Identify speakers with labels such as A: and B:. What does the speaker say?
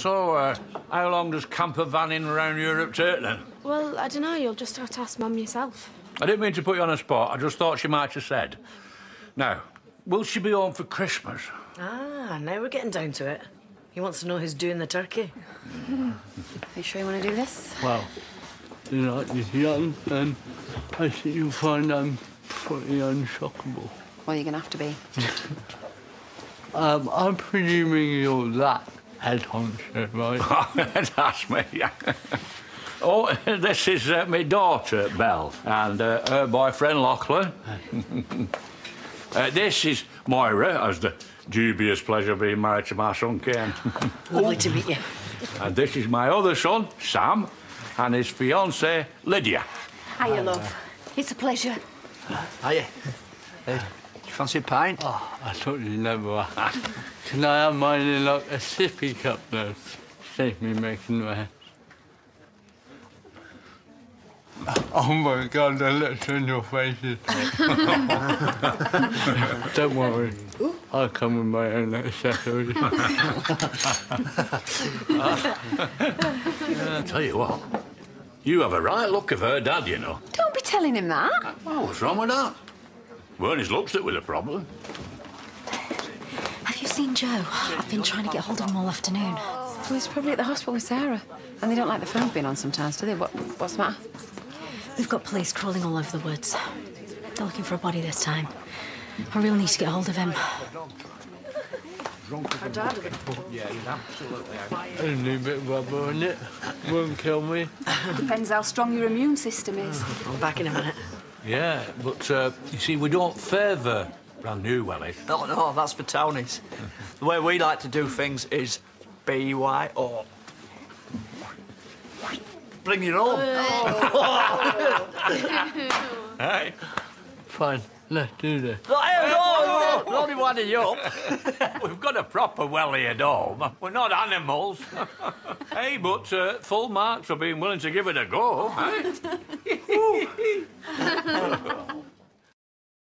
A: So, uh, how long does camper vanning around Europe take then?
B: Well, I don't know. You'll just have to ask Mum yourself.
A: I didn't mean to put you on the spot. I just thought she might have said. Now, will she be home for Christmas?
C: Ah, now we're getting down to it. He wants to know who's doing the turkey.
D: Are you sure you want to do this?
E: Well, you know, you're young, and I think you'll find I'm pretty unshockable.
D: Well, you're going to have to be.
E: Um, I'm presuming you're that head honcho, right?
A: That's me, yeah. Oh, this is uh, my daughter, Belle, and uh, her boyfriend, Lachlan. uh, this is Moira, as the dubious pleasure of being married to my son, Cain.
C: Lovely to meet you.
A: and this is my other son, Sam, and his fiancée, Lydia.
D: Hiya, love. It's a pleasure.
F: Hiya. Hey, you fancy a pint?
E: oh, I thought you never asked. Can I have mine in like a sippy cup, though? Save me making the Oh my god, the looks on your faces. Don't worry. I'll come with my own accessories.
A: I tell you what, you have a right look of her dad, you know.
D: Don't be telling him that.
A: Well, what's wrong with that? Weren't his looks that were the problem.
G: Have you seen Joe? I've been trying to get hold of him all afternoon.
D: Well, he's probably at the hospital with Sarah. And they don't like the phone being on sometimes, do they? What, what's the matter?
G: We've got police crawling all over the woods. They're looking for a body this time. I really need to get hold of him.
C: Our dad would
E: Only a new bit of rubber in it. Won't kill me.
D: Depends how strong your immune system is.
C: I'm back in a minute.
A: Yeah, but uh, you see, we don't favour brand new wellies.
F: No, no, that's for townies. the way we like to do things is BYO. Bring your own.
A: Hey?
E: Fine, let's do this.
F: No, hey, no, no, only winding you up.
A: We've got a proper welly at home. We're not animals. hey, but uh, full marks for being willing to give it a go. eh? Ooh.